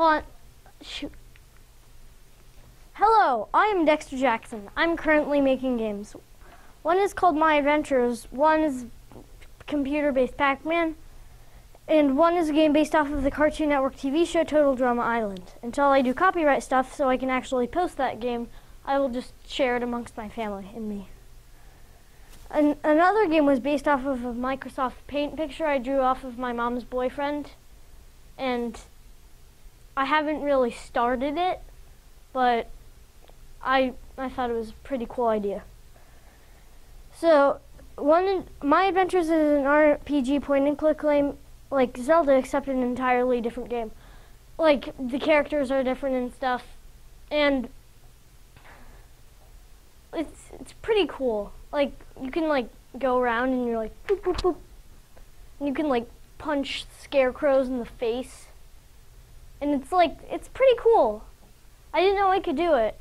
Hold. Shoot. Hello, I am Dexter Jackson. I'm currently making games. One is called My Adventures, one is computer based Pac Man, and one is a game based off of the Cartoon Network TV show Total Drama Island. Until I do copyright stuff so I can actually post that game, I will just share it amongst my family and me. An- another game was based off of a Microsoft Paint picture I drew off of my mom's boyfriend, and I haven't really started it, but I I thought it was a pretty cool idea. So, one My Adventures is an RPG point and click game like Zelda, except an entirely different game. Like the characters are different and stuff, and it's it's pretty cool. Like you can like go around and you're like boop boop boop, and you can like punch scarecrows in the face, and it's like it's pretty cool. I didn't know I could do it.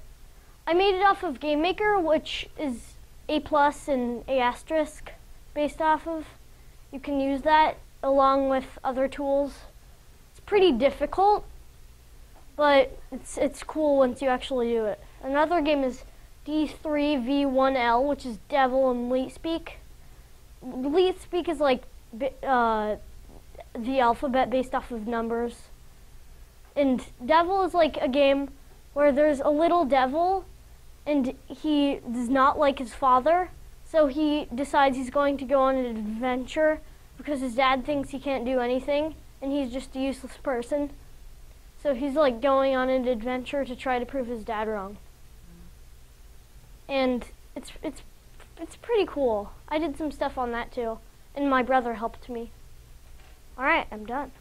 I made it off of Game Maker, which is A plus and A asterisk based off of. You can use that along with other tools. It's pretty difficult, but it's it's cool once you actually do it. Another game is D3V1L, which is Devil and Leet Speak. Leet Speak is like uh, the alphabet based off of numbers. And Devil is like a game where there's a little devil and he does not like his father, so he decides he's going to go on an adventure because his dad thinks he can't do anything and he's just a useless person. So he's like going on an adventure to try to prove his dad wrong. And it's it's it's pretty cool. I did some stuff on that too, and my brother helped me. All right, I'm done.